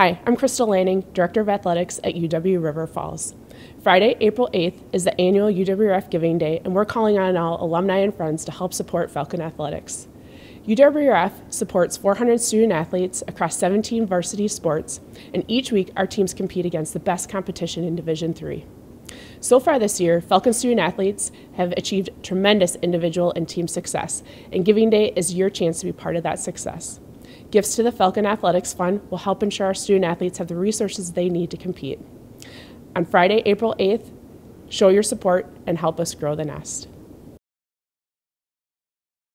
Hi, I'm Crystal Lanning, Director of Athletics at UW River Falls. Friday, April 8th is the annual UWRF Giving Day, and we're calling on all alumni and friends to help support Falcon Athletics. UWRF supports 400 student athletes across 17 varsity sports, and each week our teams compete against the best competition in Division III. So far this year, Falcon student athletes have achieved tremendous individual and team success, and Giving Day is your chance to be part of that success. Gifts to the Falcon Athletics Fund will help ensure our student athletes have the resources they need to compete. On Friday, April 8th, show your support and help us grow the nest.